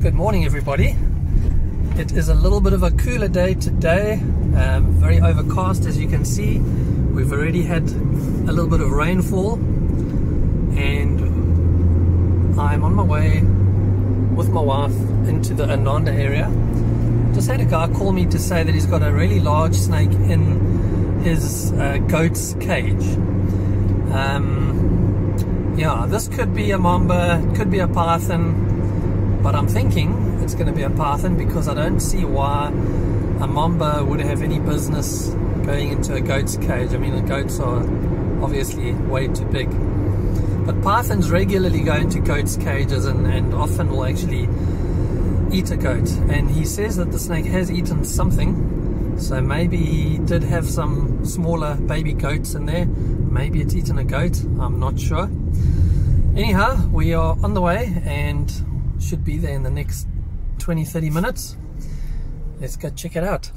Good morning, everybody. It is a little bit of a cooler day today, um, very overcast as you can see. We've already had a little bit of rainfall, and I'm on my way with my wife into the Inanda area. Just had a guy call me to say that he's got a really large snake in his uh, goat's cage. Um, yeah, this could be a mamba, could be a python, but I'm thinking it's going to be a python because I don't see why a mamba would have any business going into a goat's cage. I mean, the goats are obviously way too big. But pythons regularly go into goats' cages and, and often will actually eat a goat. And he says that the snake has eaten something. So maybe he did have some smaller baby goats in there. Maybe it's eaten a goat. I'm not sure. Anyhow, we are on the way and should be there in the next 20 30 minutes. Let's go check it out.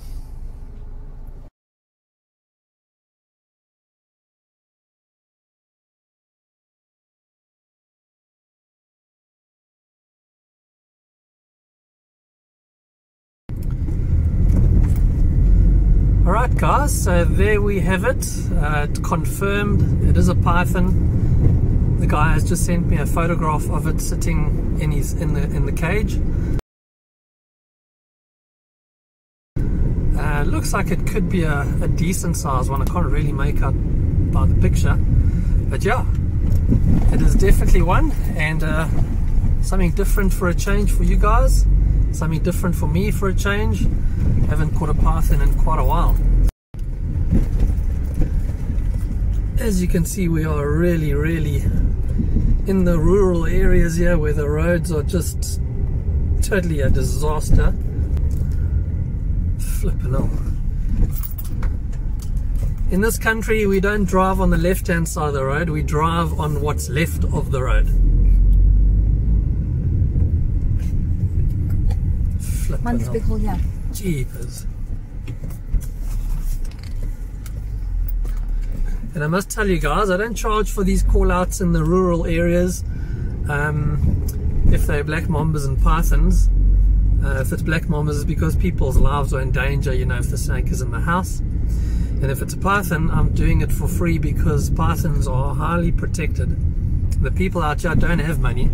Alright guys, so there we have it. Uh, it's confirmed it is a python. The guy has just sent me a photograph of it sitting in his in the in the cage. Uh, looks like it could be a, a decent size one. I can't really make out by the picture. But yeah, it is definitely one and uh, something different for a change for you guys something different for me for a change. Haven't caught a python in quite a while. As you can see, we are really, really in the rural areas here where the roads are just totally a disaster. Flipping hell. In this country, we don't drive on the left hand side of the road, we drive on what's left of the road. Flipping hell. Jeepers. And I must tell you guys, I don't charge for these call outs in the rural areas. Um, if they're black mambas and pythons, uh, if it's black mambas, it's because people's lives are in danger, you know, if the snake is in the house. And if it's a python, I'm doing it for free because pythons are highly protected. The people out here don't have money.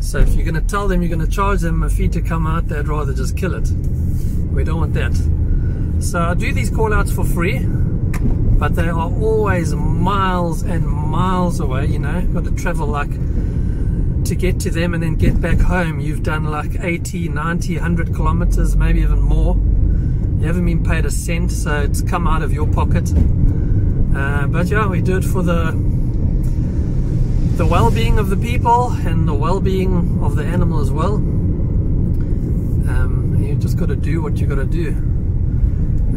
So if you're going to tell them you're going to charge them a fee to come out, they'd rather just kill it. We don't want that. So I do these call outs for free, but they are always miles and miles away, you know, got to travel like to get to them and then get back home. You've done like 80, 90, 100 kilometers, maybe even more. You haven't been paid a cent, so it's come out of your pocket. Uh, but yeah, we do it for the the well-being of the people and the well-being of the animal as well. Um, you just got to do what you got to do.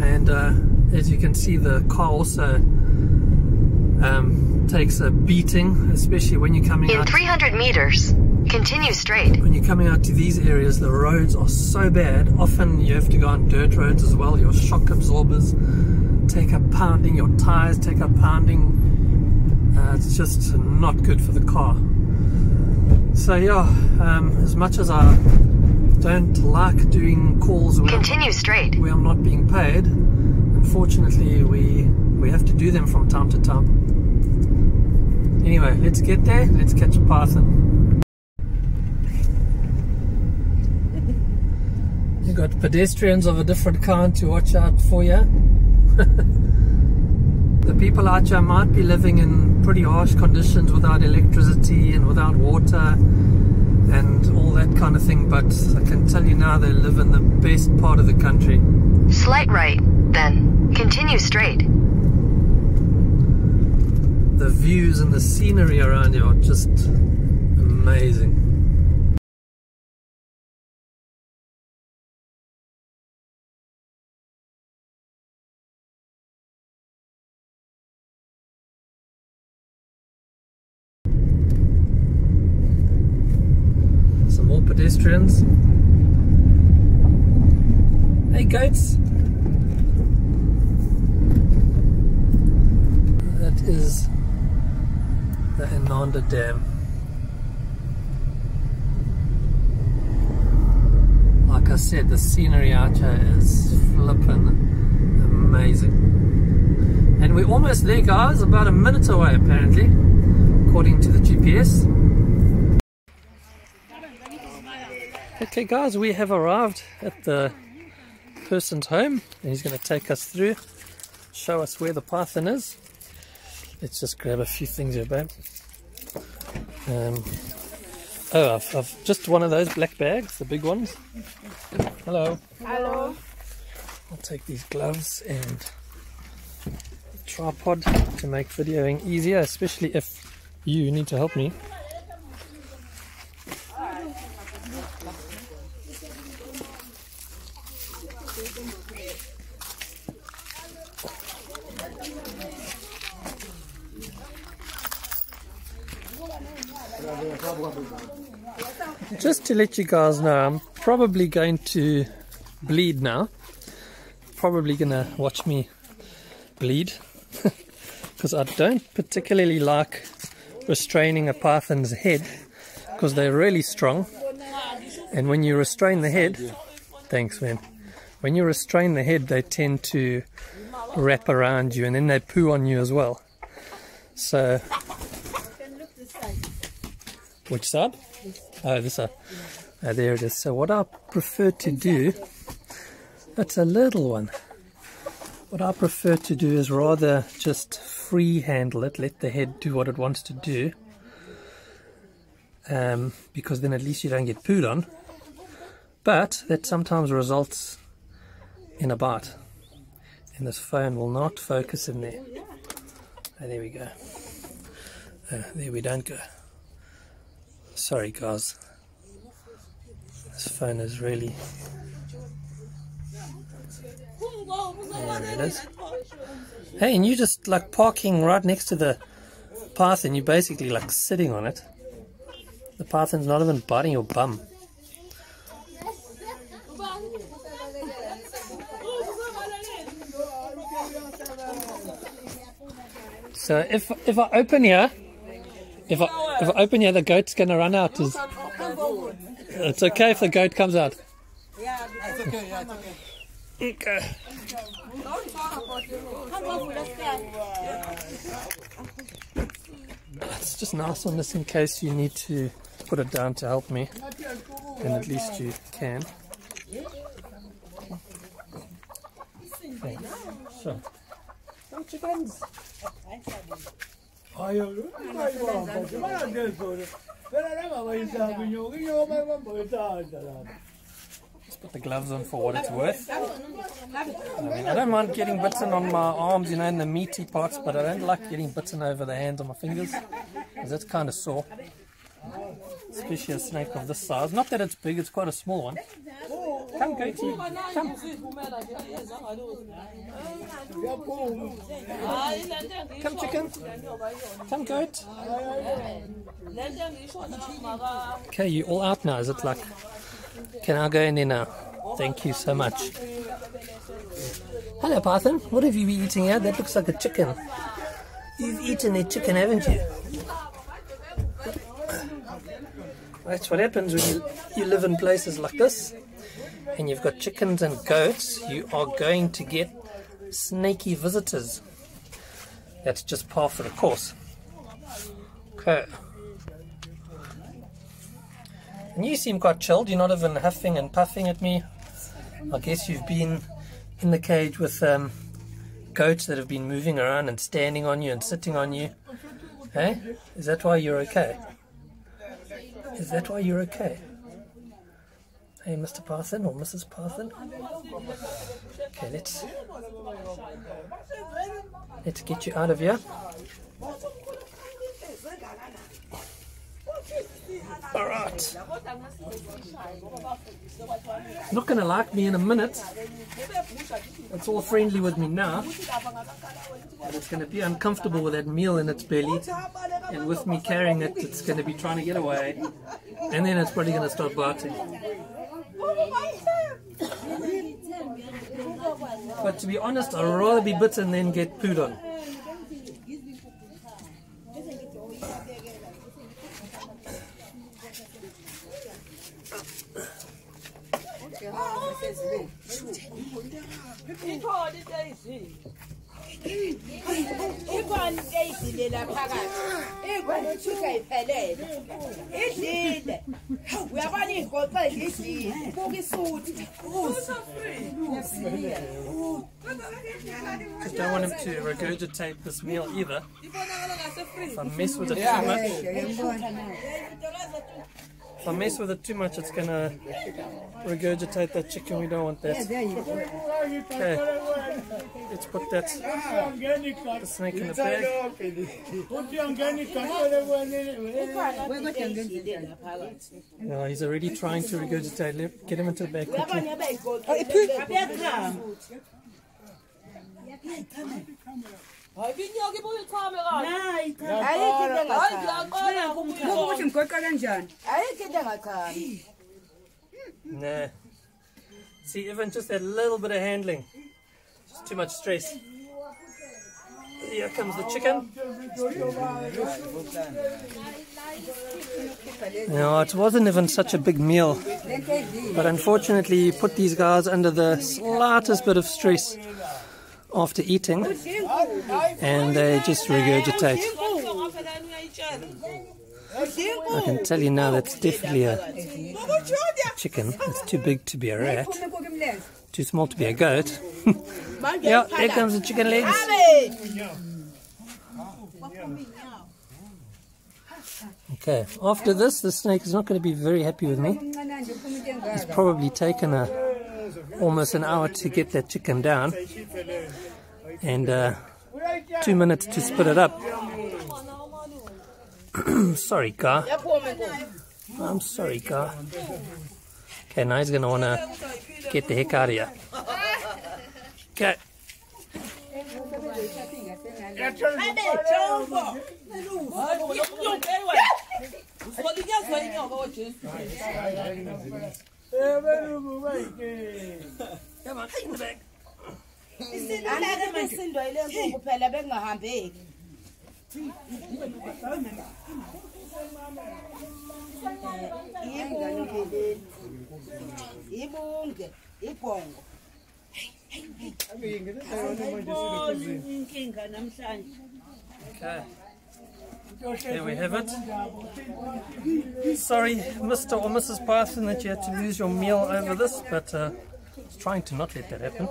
And uh, as you can see, the car also um, takes a beating, especially when you're coming In out. 300 meters, continue straight. When you're coming out to these areas, the roads are so bad. Often you have to go on dirt roads as well. Your shock absorbers take a pounding, your tires take a pounding. Uh, it's just not good for the car. So yeah, um, as much as I don't like doing calls where, Continue straight. where I'm not being paid, unfortunately we we have to do them from time to time. Anyway, let's get there. Let's catch a python. You got pedestrians of a different kind to watch out for you. the people out here might be living in pretty harsh conditions without electricity and without water and all that kind of thing, but I can tell you now they live in the best part of the country. Slight right, then. Continue straight. The views and the scenery around you are just amazing. Some more pedestrians. Hey goats. That is the Inanda Dam. Like I said, the scenery out here is flippin' amazing. And we're almost there, guys, about a minute away, apparently, according to the GPS. Okay, guys, we have arrived at the person's home, and he's going to take us through, show us where the python is. Let's just grab a few things here, babe. Um, oh, I've, I've just one of those black bags, the big ones. Hello. Hello. I'll take these gloves and tripod to make videoing easier, especially if you need to help me. Just to let you guys know, I'm probably going to bleed now. Probably gonna watch me bleed because I don't particularly like restraining a python's head because they're really strong. And when you restrain the head, thanks, man. When you restrain the head, they tend to wrap around you and then they poo on you as well. So, which side? Oh. Oh, there it is. So what I prefer to do, that's a little one. What I prefer to do is rather just free handle it, let the head do what it wants to do. Um, because then at least you don't get pooed on. But that sometimes results in a bite. And this phone will not focus in there. Oh, there we go. Uh, there we don't go. Sorry guys. This phone is really... There it is. Hey, and you just like parking right next to the python. You're basically like sitting on it. The python's not even biting your bum. So if if I open here, if I if I open here, the goat's gonna run out. Is it's okay if the goat comes out. Yeah, It's okay, yeah, it's okay. Okay. It's just nice on this in case you need to put it down to help me, and at least you can. Okay. So, some chickens. Let's put the gloves on for what it's worth. I mean, I don't mind getting bitten on my arms, you know, in the meaty parts, but I don't like getting bitten over the hands or my fingers, because that's kind of sore. Especially a snake of this size. Not that it's big, it's quite a small one. Come. Come. Come, chicken. Come, goat. Okay, you all out now, is it like... Can I go in there now? Thank you so much. Hello, Python. What have you been eating here? That looks like a chicken. You've eaten a chicken, haven't you? That's what happens when you, you live in places like this and you've got chickens and goats. You are going to get snaky visitors. That's just par for the course. Okay. And you seem quite chilled. You're not even huffing and puffing at me. I guess you've been in the cage with um, goats that have been moving around and standing on you and sitting on you. Hey? Is that why you're okay? Is that why you're okay? Hey, Mr. Python or Mrs. Python? Okay, let's let's get you out of here. All right. Not gonna like me in a minute. It's all friendly with me now. But it's gonna be uncomfortable with that meal in its belly. And with me carrying it, it's gonna be trying to get away. And then it's probably gonna start biting. But to be honest, I'd rather be bitten than get pooed on. Ikhona into eyizile. Ikhona into eyizile la phakathi. Ikhona uthika iphelele. Idlile. Uyabona igoqele idlile. Buka isuthi. Just don't want him to regurgitate this meal either. If I mess with it too much, if I mess with it too much, it's gonna regurgitate that chicken. We don't want that. Okay, let's put that the snake in the bag. Yeah, he's already trying to regurgitate. Let- Get him into the bag quickly. Abanye beyigoqele. Abiyaqhama. Hayi inyoka ibuye ichame kahle. Ayikho into engachami. Ayikho into engachami. Nah. See, even just a little bit of handling, just too much stress. Here comes the chicken. No, it wasn't even such a big meal, but unfortunately, you put these guys under the slightest bit of stress after eating, and they just regurgitate. I can tell you now that's definitely a chicken. It's too big to be a rat, too small to be a goat. yeah, there comes the chicken legs. Okay, after this, the snake is not going to be very happy with me. He's probably taken a, almost an hour to get that chicken down, and uh, two minutes to split it up. sorry, car. I'm sorry, car. Okay, now he's going to want to get the heck out of here. Okay. ebenuku bayike isiluleke besindwa yile nkukhu phela bekungahambeki ibunge ibunge ibhongo inkinga namhlanje There we have it. Sorry, Mr. or Mrs. Python, that you had to lose your meal over this, but uh, I was trying to not let that happen.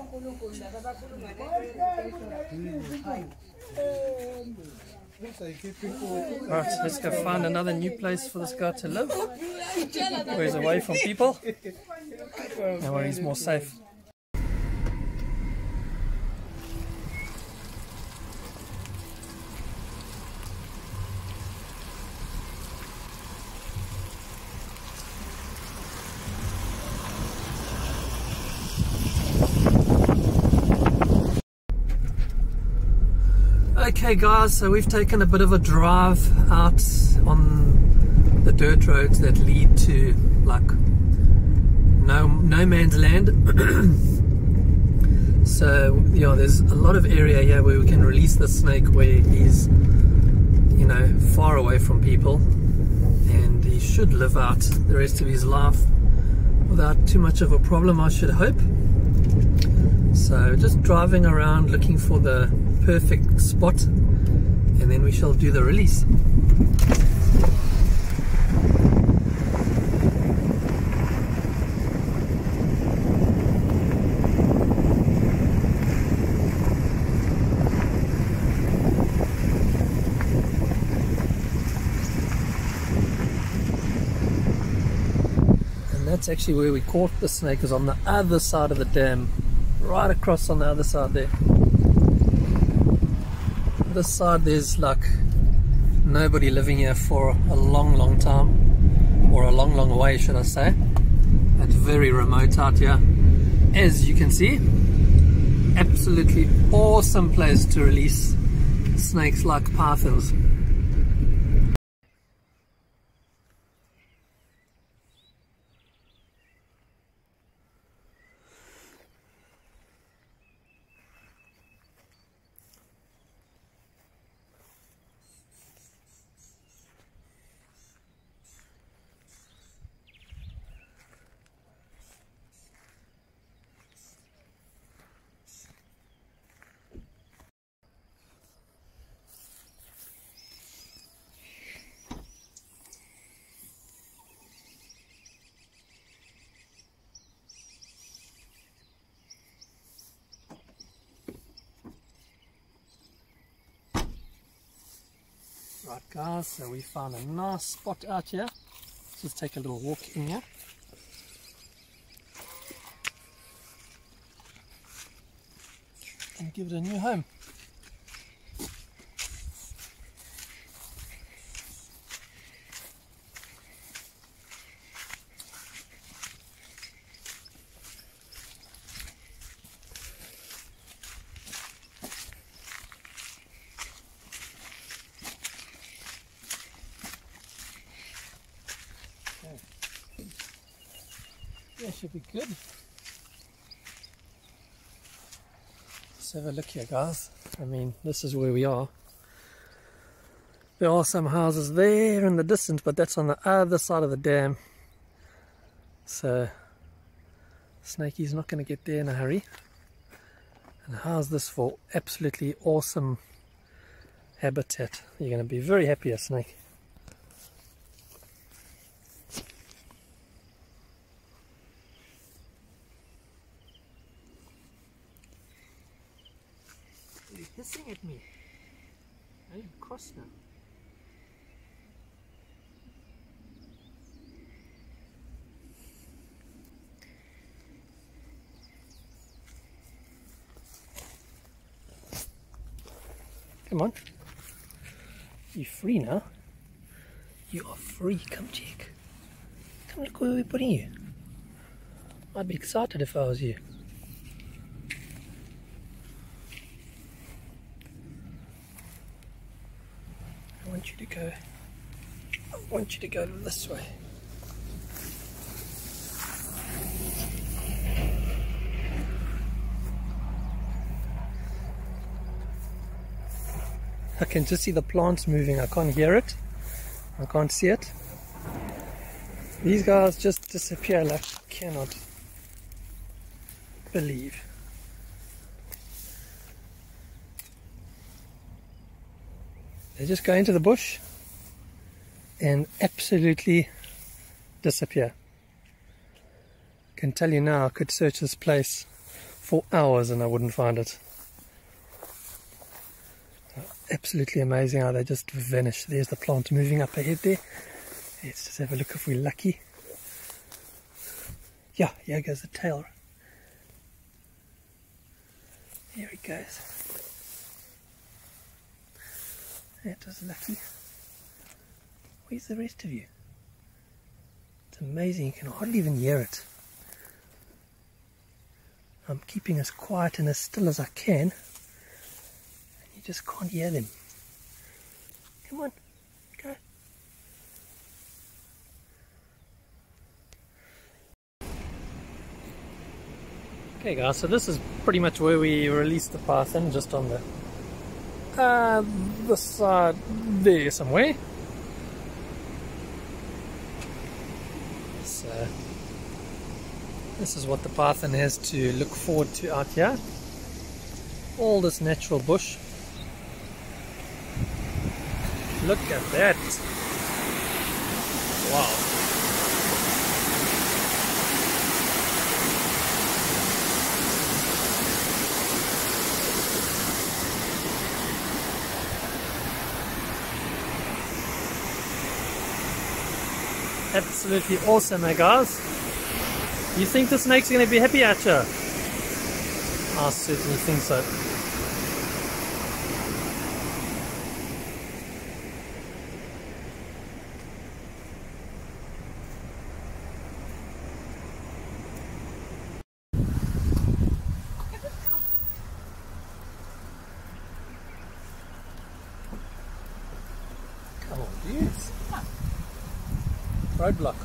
Right, let's go find another new place for this guy to live, where he's away from people, and where he's more safe. Okay, guys, so we've taken a bit of a drive out on the dirt roads that lead to like no no man's land. so yeah, there's a lot of area here where we can release the snake where he's you know far away from people, and he should live out the rest of his life without too much of a problem. I should hope. So just driving around looking for the perfect spot and then we shall do the release. And that's actually where we caught the snake is on the other side of the dam right across on the other side there this side there's like nobody living here for a long long time or a long long way should I say. It's very remote out here. As you can see absolutely awesome place to release snakes like pythons Right guys, so we found a nice spot out here. Let's just take a little walk in here. And give it a new home. Should be good. Let's have a look here, guys. I mean, this is where we are. There are some houses there in the distance, but that's on the other side of the dam. So, Snakey's not going to get there in a hurry. And how's this for absolutely awesome habitat? You're going to be very happy, snake. You're hissing at me. Are you cross now? Come on. You're free now. You are free. Come check. Come look where we're putting you. I'd be excited if I was you. I want you to go. I want you to go this way. I can just see the plants moving. I can't hear it. I can't see it. These guys just disappear like I cannot believe. They just go into the bush and absolutely disappear. I can tell you now, I could search this place for hours and I wouldn't find it. Absolutely amazing how they just vanish. There's the plant moving up ahead there. Let's just have a look if we're lucky. Yeah, here goes the tail. There it goes. That was lucky. Where's the rest of you? It's amazing, you can hardly even hear it. I'm keeping as quiet and as still as I can. You just can't hear them. Come on, go. Okay guys, so this is pretty much where we released the python, just on the uh, the side there somewhere. So this is what the python has to look forward to out here. All this natural bush. Look at that. Wow. Absolutely awesome, eh guys? You think the snake's to be happy at you? I certainly think so. Come on, dudes. Roadblock.